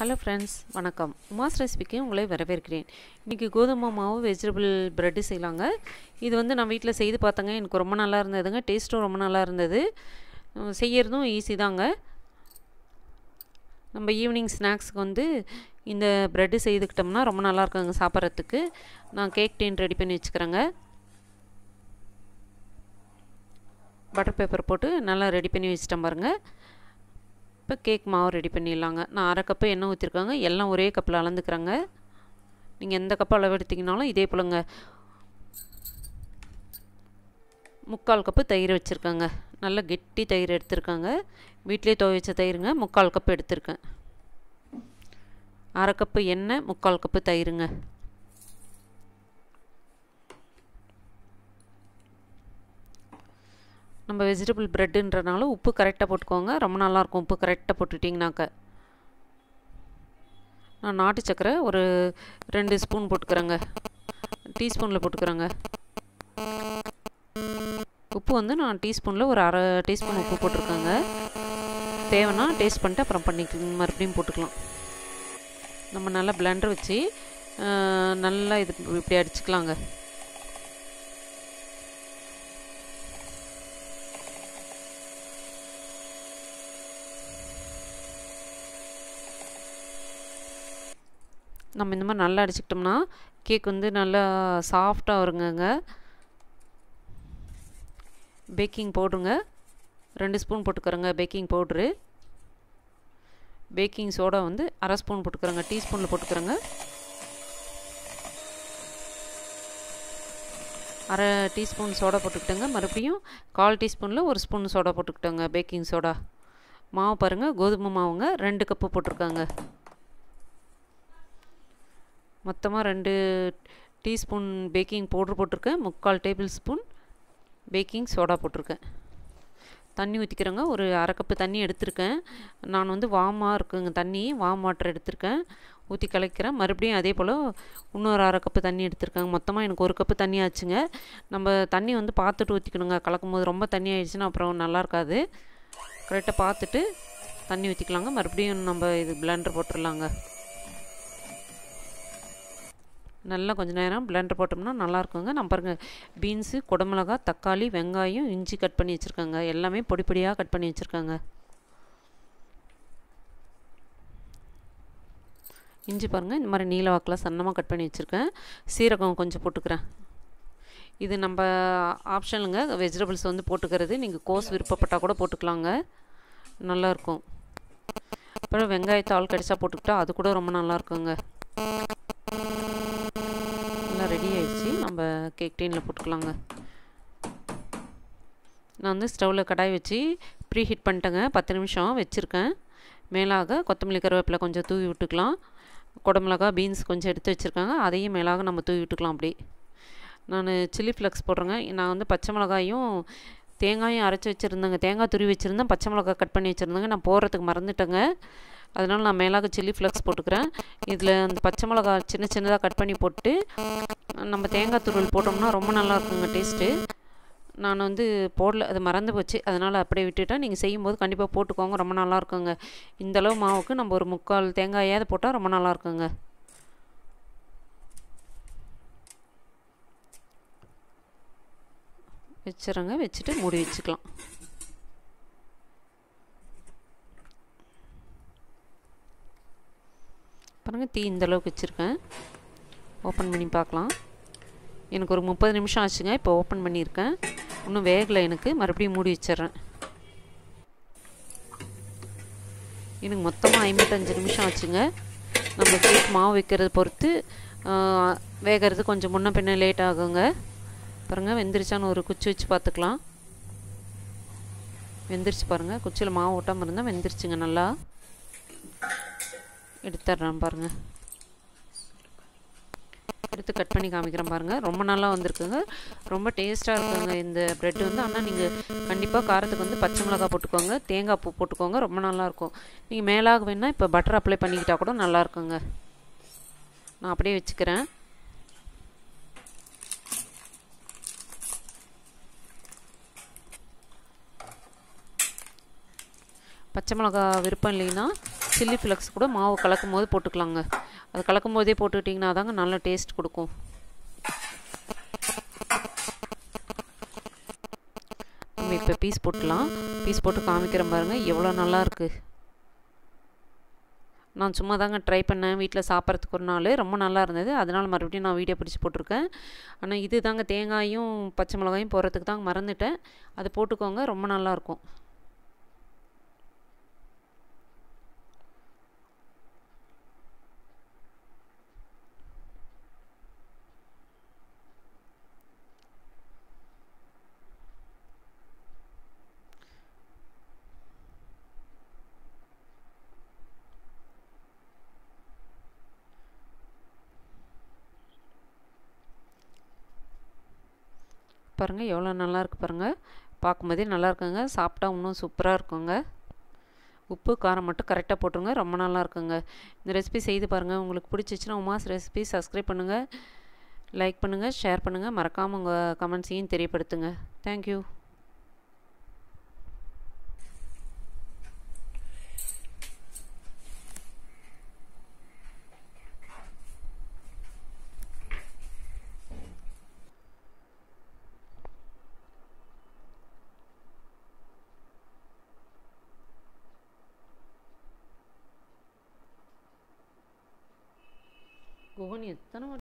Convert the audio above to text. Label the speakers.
Speaker 1: Hello friends வணக்கம். உமாஸ் ரெசிபிக்கு உங்களை வரவேற்கிறேன். இன்றைக்கி கோதுமை மாவு வெஜிடபிள் ப்ரெட்டு செய்யலாங்க. இது வந்து நான் வீட்டில் செய்து பார்த்தேங்க. எனக்கு ரொம்ப நல்லா இருந்ததுங்க. டேஸ்ட்டும் ரொம்ப நல்லா இருந்தது. செய்யறதும் ஈஸி தாங்க. நம்ம ஈவினிங் ஸ்நாக்ஸுக்கு வந்து இந்த ப்ரெட்டு செய்துக்கிட்டோம்னா ரொம்ப நல்லா இருக்குங்க சாப்பிட்றதுக்கு. நான் கேக் டீன் ரெடி பண்ணி வச்சுக்கிறேங்க. பட்டர் பேப்பர் போட்டு நல்லா ரெடி பண்ணி வச்சிட்டேன் பாருங்கள் இப்போ கேக் மாவு ரெடி பண்ணிடலாங்க. நான் அரை கப்பு எண்ணெய் ஊற்றிருக்காங்க எல்லாம் ஒரே கப்பில் அளந்துக்கிறேங்க. நீங்கள் எந்த கப்பு அளவு எடுத்திங்கனாலும் இதே போலங்க. முக்கால் கப்பு தயிர் வச்சுருக்காங்க. நல்ல கெட்டி தயிர் எடுத்திருக்காங்க. வீட்டிலே துவைச்ச தயிருங்க. முக்கால் கப்பு எடுத்திருக்கேன். அரை கப்பு எண்ணெய் முக்கால் கப்பு தயிருங்க. நம்ம வெஜிடபிள் ப்ரெட்டுன்றனால உப்பு கரெக்டாக போட்டுக்கோங்க. ரொம்ப நல்லாயிருக்கும் உப்பு கரெக்டாக போட்டுட்டிங்கனாக்க நான் நாட்டு சக்கரை ஒரு ரெண்டு ஸ்பூன் போட்டுக்கிறேங்க. டீஸ்பூனில் போட்டுக்கிறேங்க. உப்பு வந்து நான் டீஸ்பூனில் ஒரு அரை டீஸ்பூன் உப்பு போட்டிருக்கேங்க. தேவைன்னா டேஸ்ட் பண்ணிட்டு அப்புறம் பண்ணிக்கலாம். மறுபடியும் போட்டுக்கலாம். நம்ம நல்லா பிளண்டர் வச்சு நல்லா இது இப்படி அடிச்சுக்கலாங்க. நம்ம இந்த மாதிரி நல்லா அடிச்சுக்கிட்டோம்னா கேக் வந்து நல்லா சாஃப்டாக வருங்கங்க. பேக்கிங் பவுட்ருங்க ரெண்டு ஸ்பூன் போட்டுக்கிறேங்க பேக்கிங் பவுட்ரு பேக்கிங் சோடா வந்து அரை ஸ்பூன் போட்டுக்கிறேங்க டீஸ்பூனில் போட்டுக்கிறேங்க. அரை டீஸ்பூன் சோடா போட்டுக்கிட்டேங்க. மறுபடியும் கால் டீஸ்பூனில் ஒரு ஸ்பூன் சோடா போட்டுக்கிட்டோங்க பேக்கிங் சோடா மாவு பாருங்கள் கோதுமை மாவுங்க ரெண்டு கப்பு போட்டிருக்காங்க. மொத்தமாக ரெண்டு டீஸ்பூன் பேக்கிங் பவுட்ரு போட்டிருக்கேன். முக்கால் டேபிள் ஸ்பூன் பேக்கிங் சோடா போட்டிருக்கேன். தண்ணி ஊற்றிக்கிறேங்க ஒரு அரை கப்பு தண்ணி எடுத்திருக்கேன். நான் வந்து வாமாக இருக்குங்க தண்ணி வாம் வாட்டர் எடுத்திருக்கேன். ஊற்றி கலக்கிறேன். மறுபடியும் அதே போல் இன்னொரு அரை கப்பு தண்ணி எடுத்திருக்காங்க. மொத்தமாக எனக்கு ஒரு கப்பு தண்ணி ஆச்சுங்க. நம்ம தண்ணி வந்து பார்த்துட்டு ஊற்றிக்கணுங்க கலக்கும் போது ரொம்ப தண்ணி ஆயிடுச்சுன்னா அப்புறம் நல்லா இருக்காது. கரெக்டாக பார்த்துட்டு தண்ணி ஊற்றிக்கலாங்க மறுபடியும் நம்ம இது பிளண்டர் போட்டுடலாங்க நல்லா கொஞ்சம் நேரம் பிளெண்டர் போட்டோம்னா நல்லாயிருக்குங்க. நம்ம பாருங்கள் பீன்ஸு குடமிளகா தக்காளி வெங்காயம் இஞ்சி கட் பண்ணி வச்சுருக்காங்க. எல்லாமே பொடி பொடியாக கட் பண்ணி வச்சுருக்காங்க. இஞ்சி பாருங்கள் இந்த மாதிரி நீல வாக்கில் சன்னமாக கட் பண்ணி வச்சுருக்கேன். சீரகம் கொஞ்சம் போட்டுக்கிறேன். இது நம்ம ஆப்ஷனுங்க வெஜிடபிள்ஸ் வந்து போட்டுக்கிறது. நீங்கள் கோஸ் விருப்பப்பட்டால் கூட போட்டுக்கலாங்க. நல்லாயிருக்கும். அப்புறம் வெங்காயத்தாள் கடிச்சா போட்டுக்கிட்டால் அது கூட ரொம்ப நல்லாயிருக்குங்க. எல்லாம் நம்ம கேக் டீனில் போட்டுக்கலாங்க. நான் வந்து ஸ்டவ்வில் கடாய் வச்சு ப்ரீ ஹீட் பண்ணிட்டேங்க. பத்து நிமிஷம் வச்சுருக்கேன். மேலாக கொத்தமல்லி கருவேப்பிலை கொஞ்சம் தூவி விட்டுக்கலாம். குடமிளகா பீன்ஸ் கொஞ்சம் எடுத்து வச்சுருக்காங்க. அதையும் மேலாக நம்ம தூவி விட்டுக்கலாம் அப்படி நான் சில்லி ஃப்ளக்ஸ் போடுறேங்க. நான் வந்து பச்சை மிளகாயும் தேங்காயும் அரைச்சி வச்சுருந்தேங்க. தேங்காய் துருவி வச்சுருந்தேன். பச்சை மிளகா கட் பண்ணி வச்சுருந்தேங்க. நான் போடுறதுக்கு மறந்துட்டேங்க. அதனால் நான் மேலாக சில்லி ஃப்ளக்ஸ் போட்டுக்கிறேன். இதில் அந்த பச்சை மிளகா சின்ன சின்னதாக கட் பண்ணி போட்டு நம்ம தேங்காய் துருவல் போட்டோம்னா ரொம்ப நல்லா இருக்குங்க டேஸ்ட்டு. நான் வந்து போடல அது மறந்து போச்சு. அதனால் அப்படியே விட்டுட்டேன். நீங்கள் செய்யும்போது கண்டிப்பாக போட்டுக்கோங்க ரொம்ப நல்லா இருக்குங்க. இந்தளவு மாவுக்கு நம்ம ஒரு முக்கால் தேங்காயாவது போட்டால் ரொம்ப நல்லா இருக்குங்க. வச்சுறேங்க வச்சுட்டு மூடி வச்சுக்கலாம். பாருங்கள் தீ இந்தளவுக்கு வச்சுருக்கேன். ஓப்பன் பண்ணி பார்க்கலாம். எனக்கு ஒரு முப்பது நிமிஷம் ஆச்சுங்க இப்போ ஓப்பன் பண்ணியிருக்கேன். இன்னும் வேகலை எனக்கு மறுபடியும் மூடி வச்சிட்றேன். எனக்கு மொத்தமாக ஐம்பத்தஞ்சு நிமிஷம் ஆச்சுங்க. நம்ம கேக் மாவு வைக்கிறத பொறுத்து வேகிறது கொஞ்சம் முன்ன பின்ன லேட் ஆகுங்க. பாருங்கள் வெந்திரிச்சான்னு ஒரு குச்சி வச்சு பார்த்துக்கலாம். வெந்திரிச்சு பாருங்கள் குச்சியில் மாவு ஓட்டாமல் இருந்தால் வெந்திரிச்சுங்க நல்லா. எடுத்துட்றேன் பாருங்கள் எடுத்து கட் பண்ணி காமிக்கிறேன் பாருங்கள் ரொம்ப நல்லா வந்திருக்குங்க. ரொம்ப டேஸ்ட்டாக இருக்குங்க இந்த ப்ரெட் வந்து. ஆனால் நீங்கள் கண்டிப்பாக காரத்துக்கு வந்து பச்சை மிளகாய் போட்டுக்கோங்க. தேங்காய் பூ போட்டுக்கோங்க. ரொம்ப நல்லாயிருக்கும் நீங்கள் மேலாக வேணால் இப்போ பட்டர் அப்ளை பண்ணிக்கிட்டால் கூட நல்லாயிருக்குங்க நான் அப்படியே வச்சுக்கிறேன். பச்சை மிளகா விருப்பம் இல்லைன்னா சில்லி ஃப்ளக்ஸ் கூட மாவு கலக்கும் போது போட்டுக்கலாங்க. அது கலக்கும் போதே போட்டுக்கிட்டிங்கன்னா தாங்க நல்ல டேஸ்ட் கொடுக்கும். நம்ம இப்போ பீஸ் போட்டுலாம். பீஸ் போட்டு காமிக்கிறேன் பாருங்கள் எவ்வளோ நல்லா இருக்குது நான் சும்மா தாங்க ட்ரை பண்ணேன். வீட்டில் சாப்பிட்றதுக்கு ஒரு நாள் ரொம்ப நல்லா இருந்தது. அதனால் மறுபடியும் நான் வீடியோ பிடிச்சி போட்டிருக்கேன். ஆனால் இது தாங்க தேங்காயும் பச்சை மிளகாயும் போடுறதுக்கு தாங்க மறந்துட்டேன். அதை போட்டுக்கோங்க ரொம்ப நல்லாயிருக்கும் பாருங்கள் எவ்வளோ நல்லாயிருக்கு பாருங்கள் பார்க்கும்போதே நல்லா இருக்குங்க சாப்பிட்டா இன்னும் சூப்பராக இருக்குங்க. உப்பு காரம் மட்டும் கரெக்டாக போட்டுருங்க. ரொம்ப நல்லா இருக்குங்க இந்த ரெசிபி செய்து பாருங்கள் உங்களுக்கு பிடிச்சிச்சின்னா உமாஸ் ரெசிபி சப்ஸ்கிரைப் பண்ணுங்கள் லைக் பண்ணுங்கள் ஷேர் பண்ணுங்கள் மறக்காமல் உங்கள் கமெண்ட்ஸையும் தெரியப்படுத்துங்க. தேங்க்யூ எத்தனை